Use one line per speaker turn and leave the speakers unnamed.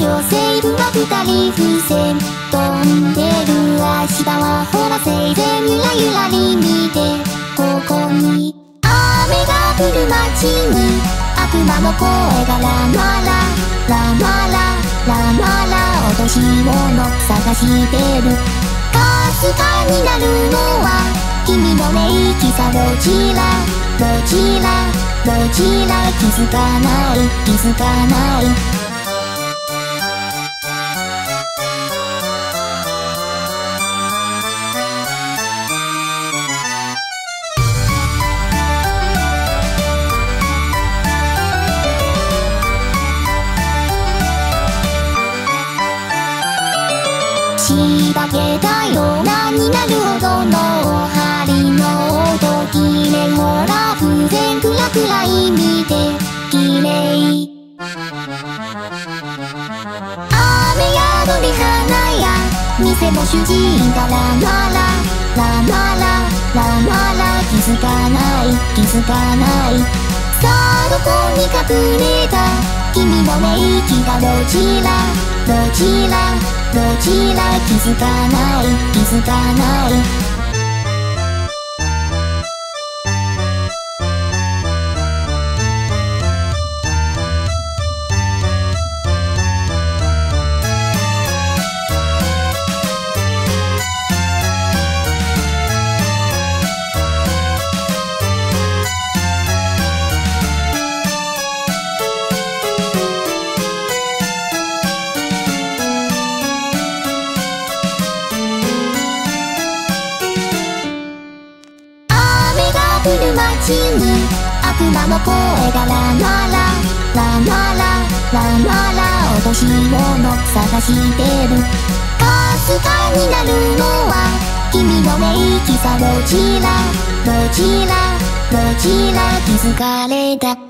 二人風船飛んでる明日はほら生前ゆらゆらり見てここに雨が降る街に悪魔の声がラマララマララマラ落とし物探してるかすかになるのは君のメイキさどちらどちらどちら気づかない気づかないしだけたよ。うなになるほどの針の音きれほら風船くらくらい見てきれい雨宿り花や店も主人がラマララマララマラ。気づかない気づかない。さあどこに隠れた？君のメイキがどちら？どちら？どちら気づかない気づかない。る街に悪魔の声がラララララララマラ落とし物探してるかすかになるのは君の名器さどちらどちらどちら気づかれた